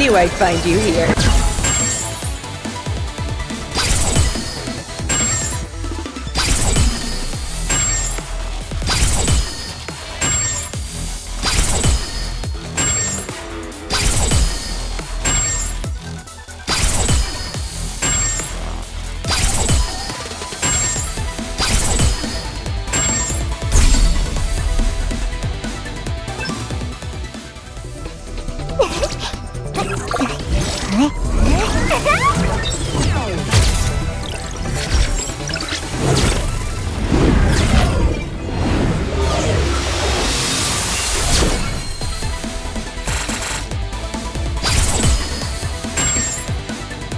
knew I'd find you here.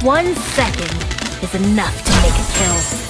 One second is enough to make a kill.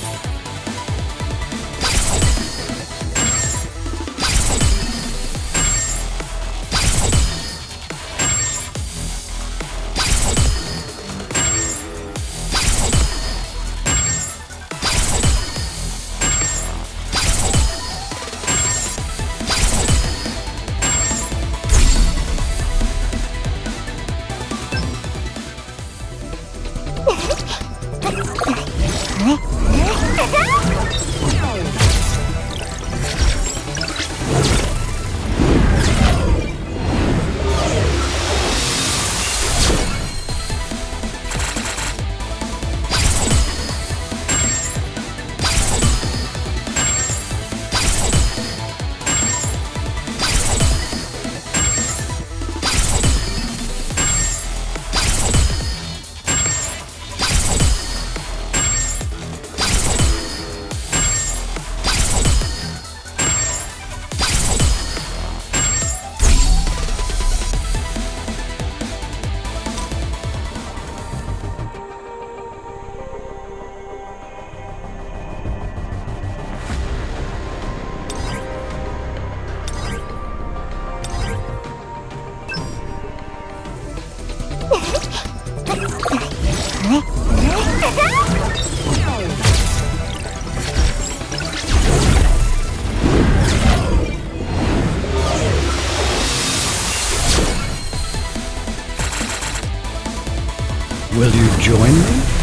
Will you join me?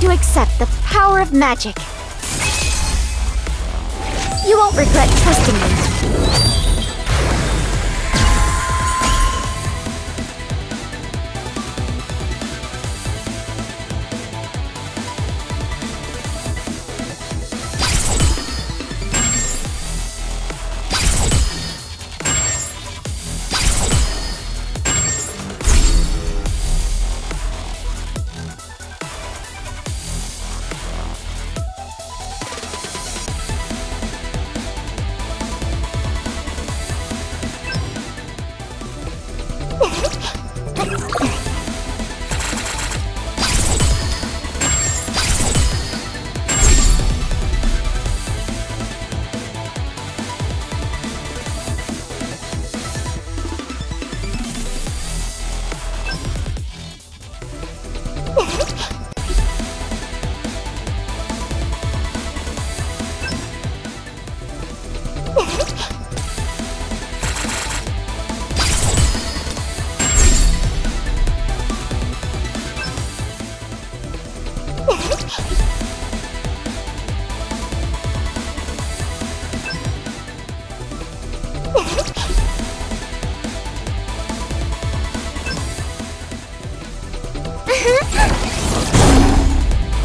To accept the power of magic. You won't regret trusting me.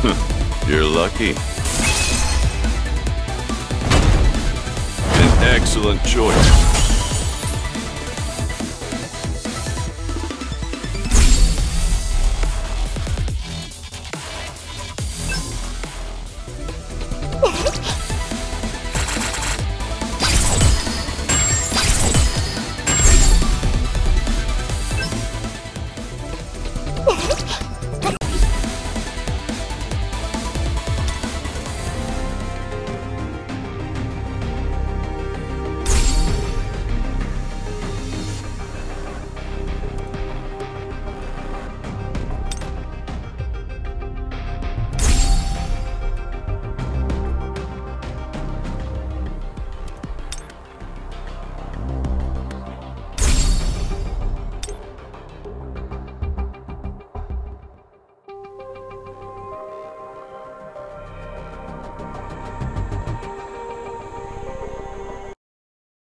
You're lucky. An excellent choice.